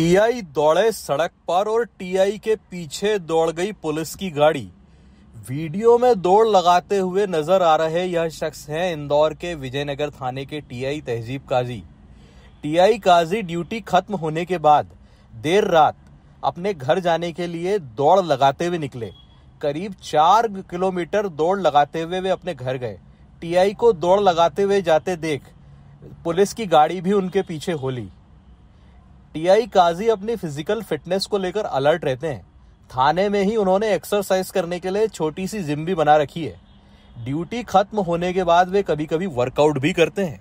TI दौड़े सड़क पर और टीआई के पीछे दौड़ गई पुलिस की गाड़ी। वीडियो में दौड़ लगाते हुए नज़र आ रहे यह शख्स हैं इंदौर के विजयनगर थाने के टीआई तहजीब काजी। टीआई काजी ड्यूटी खत्म होने के बाद देर रात अपने घर जाने के लिए दौड़ लगाते हुए निकले। करीब चार किलोमीटर दौड़ लगाते हुए वे अपने घर गए। टीआई को दौड़ लगाते हुए जाते देख पुलिस की गाड़ी भी उनके पीछे होली टीआई काजी अपनी फ़िज़िकल फिटनेस को लेकर अलर्ट रहते हैं। थाने में ही उन्होंने एक्सरसाइज करने के लिए छोटी सी जिम भी बना रखी है। ड्यूटी खत्म होने के बाद वे कभी कभी वर्कआउट भी करते हैं।